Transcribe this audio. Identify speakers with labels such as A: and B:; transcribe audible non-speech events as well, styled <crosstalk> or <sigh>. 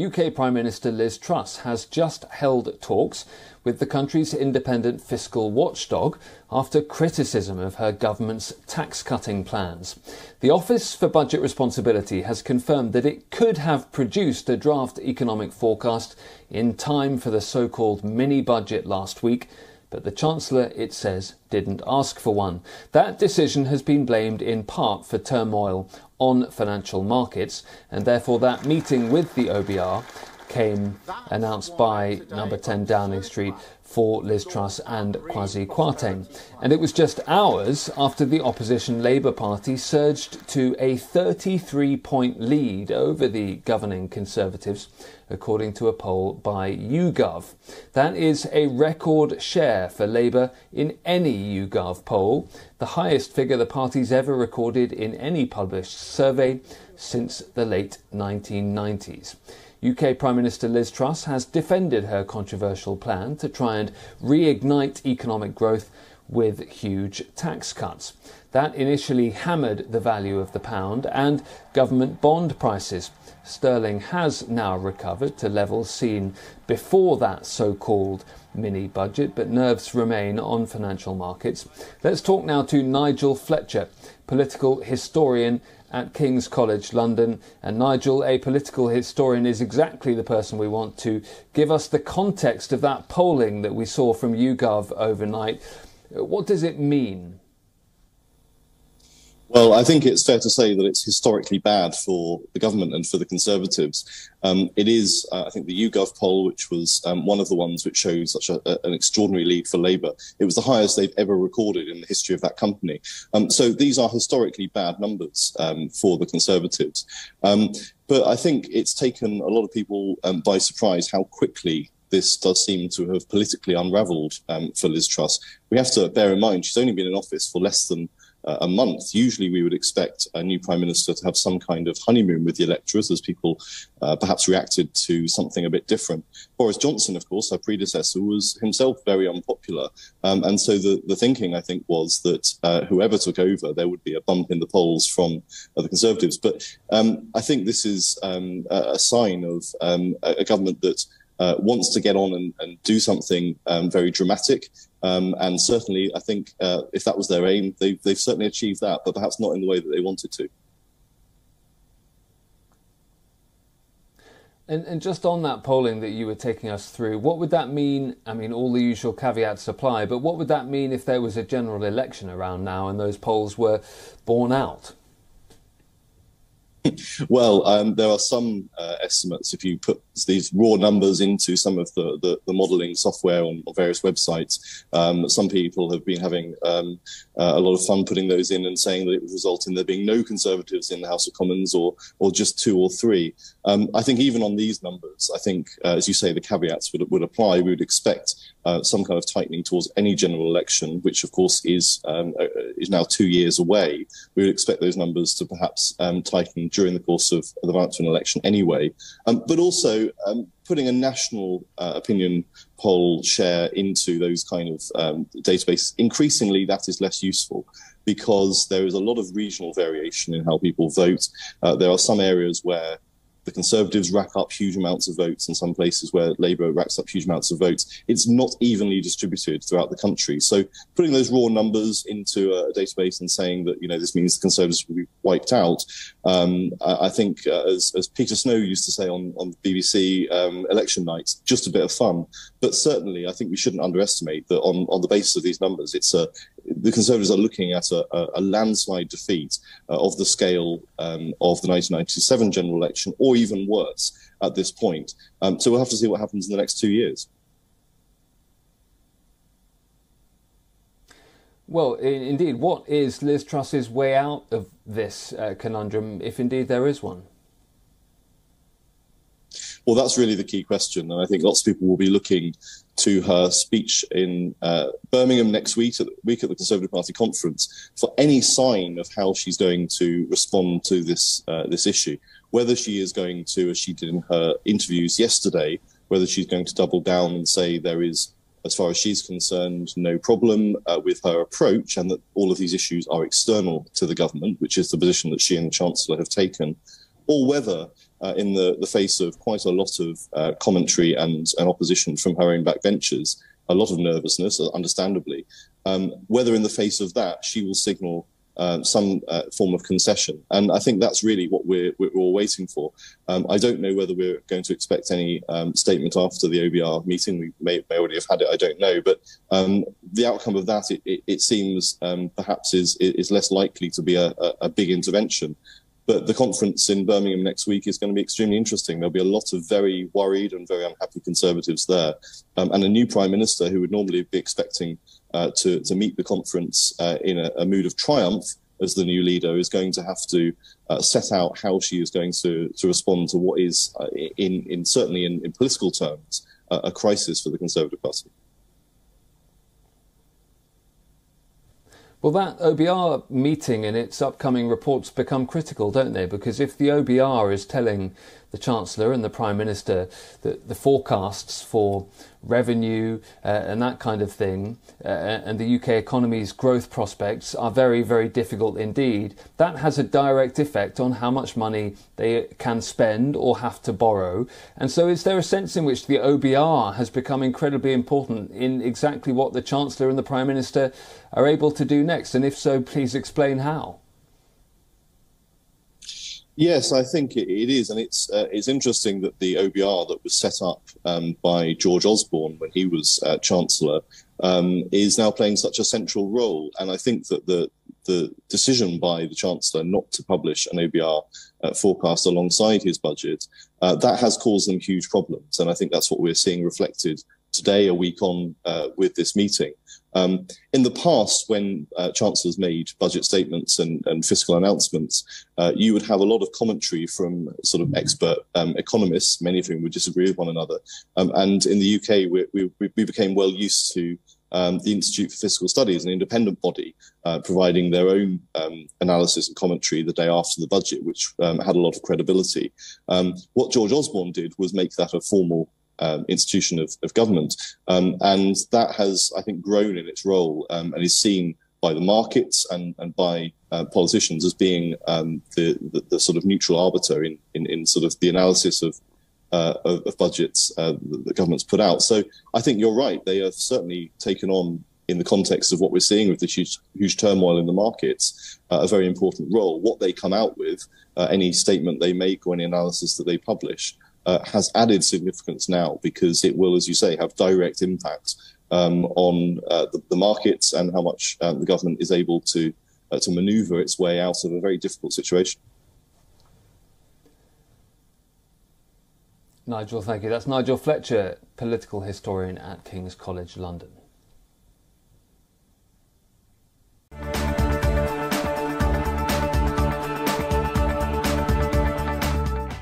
A: UK Prime Minister Liz Truss has just held talks with the country's independent fiscal watchdog after criticism of her government's tax cutting plans. The Office for Budget Responsibility has confirmed that it could have produced a draft economic forecast in time for the so called mini budget last week but the Chancellor, it says, didn't ask for one. That decision has been blamed in part for turmoil on financial markets, and therefore that meeting with the OBR came announced by number 10 Downing Street for Liz Truss and Kwasi Kwarteng. And it was just hours after the opposition Labour Party surged to a 33 point lead over the governing Conservatives, according to a poll by YouGov. That is a record share for Labour in any YouGov poll, the highest figure the party's ever recorded in any published survey since the late 1990s. UK Prime Minister Liz Truss has defended her controversial plan to try and reignite economic growth with huge tax cuts. That initially hammered the value of the pound and government bond prices. Sterling has now recovered to levels seen before that so called mini budget, but nerves remain on financial markets. Let's talk now to Nigel Fletcher, political historian at King's College London. And Nigel, a political historian, is exactly the person we want to give us the context of that polling that we saw from YouGov overnight. What does it mean?
B: Well, I think it's fair to say that it's historically bad for the government and for the Conservatives. Um, it is, uh, I think, the YouGov poll, which was um, one of the ones which shows such a, a, an extraordinary lead for Labour. It was the highest they've ever recorded in the history of that company. Um, so these are historically bad numbers um, for the Conservatives. Um, but I think it's taken a lot of people um, by surprise how quickly this does seem to have politically unravelled for Liz Truss. We have to bear in mind she's only been in office for less than a month. Usually, we would expect a new prime minister to have some kind of honeymoon with the electorate as people uh, perhaps reacted to something a bit different. Boris Johnson, of course, our predecessor, was himself very unpopular. Um, and so the, the thinking, I think, was that uh, whoever took over, there would be a bump in the polls from uh, the Conservatives. But um, I think this is um, a, a, sign of um, a government that uh, wants to get on and, and do something um, very dramatic. Um, and certainly, I think uh, if that was their aim, they, they've certainly achieved that, but perhaps not in the way that they wanted to.
A: And, and, just on that polling that you were taking us through, what would that mean? I mean, all the usual caveats apply, but what would that mean if there was a general election around now and those polls were borne out? <laughs>
B: well, um, there are some uh, estimates. If you put these raw numbers into some of the, the, the modeling software on, on, various websites, um, some people have been having um, uh, a lot of fun putting those in and saying that it would result in there being no Conservatives in the House of Commons or or just two or three. Um, I think even on these numbers, I think, uh, as you say, the caveats would, would apply. We would expect uh, some kind of tightening towards any general election, which of course is um, uh, is now two years away. We would expect those numbers to perhaps um, tighten during the course of the run to an election anyway. Um, but also um, putting a national uh, opinion poll share into those kind of um, databases, increasingly that is less useful because there is a lot of regional variation in how people vote. Uh, there are some areas where the Conservatives rack up huge amounts of votes in some places where Labour racks up huge amounts of votes. It's not evenly distributed throughout the country. So putting those raw numbers into a database and saying that, you know, this means the Conservatives will be wiped out, um, I, think, uh, as, as, Peter Snow used to say on, on BBC um, election nights, just a bit of fun. But certainly, I think we shouldn't underestimate that on, on the basis of these numbers, it's a, the Conservatives are looking at a, a landslide defeat uh, of the scale um, of the 1997 general election, or even worse at this point. Um, so we'll have to see what happens in the next two years.
A: Well, indeed, what is Liz Truss's way out of this uh, conundrum, if indeed there is one?
B: Well, that's really the key question. And I think lots of people will be looking to her speech in uh, Birmingham next week at, the, week at the Conservative Party conference for any sign of how she's going to respond to this uh, this issue. Whether she is going to, as she did in her interviews yesterday, whether she's going to double down and say there is, as far as she's concerned, no problem uh, with her approach, and that all of these issues are external to the government, which is the position that she and the Chancellor have taken, or whether uh, in the, the face of quite a lot of uh, commentary and, and opposition from her own backbenchers, a lot of nervousness, understandably. Um, whether in the face of that she will signal uh, some uh, form of concession. And I think that's really what we're, we're all waiting for. Um, I don't know whether we're going to expect any um, statement after the OBR meeting. We may, may, already have had it, I don't know. But um, the outcome of that, it, it, it seems um, perhaps is, is less likely to be a, a big intervention. But the conference in Birmingham next week is going to be extremely interesting. There'll be a lot of very worried and very unhappy Conservatives there, um, and a new Prime Minister who would normally be expecting uh, to, to meet the conference uh, in a, a, mood of triumph as the new leader is going to have to uh, set out how she is going to, to respond to what is, uh, in, in certainly in, in political terms, a crisis for the Conservative Party.
A: Well, that OBR meeting and its upcoming reports become critical, don't they? Because if the OBR is telling the Chancellor and the Prime Minister that the forecasts for revenue uh, and that kind of thing, uh, and the UK economy's growth prospects are very, very difficult indeed. That has a direct effect on how much money they can spend or have to borrow. And so, is there a sense in which the OBR has become incredibly important in exactly what the Chancellor and the Prime Minister are able to do next? And if so, please explain how.
B: Yes, I think it, is, and it's uh, it's interesting that the OBR that was set up um, by George Osborne when he was uh, Chancellor um, is now playing such a central role, and I think that the the decision by the Chancellor not to publish an OBR uh, forecast alongside his budget uh, that has caused them huge problems, and I think that's what we're seeing reflected today, a week on uh, with this meeting. Um, in the past, when uh, chancellors made budget statements and, and fiscal announcements, uh, you would have a lot of commentary from sort of expert um, economists, many of whom would disagree with one another. Um, and in the UK, we, we, we became well used to um, the Institute for Fiscal Studies, an independent body, uh, providing their own um, analysis and commentary the day after the budget, which um, had a lot of credibility. Um, what George Osborne did was make that a formal um, institution of, of government. Um, and that has, I think, grown in its role um, and is seen by the markets and, and by uh, politicians as being um, the, the, the, sort of neutral arbiter in, in, in sort of the analysis of, uh, of, of, budgets uh, that the government's put out. So I think you're right. They have certainly taken on in the context of what we're seeing with this huge, huge turmoil in the markets, uh, a very important role. What they come out with, uh, any statement they make or any analysis that they publish, uh, has added significance now because it will, as you say, have direct impact um, on uh, the, the, markets and how much um, the government is able to uh, to manoeuvre its way out of a very difficult situation.
A: Nigel, thank you. That's Nigel Fletcher, political historian at King's College London.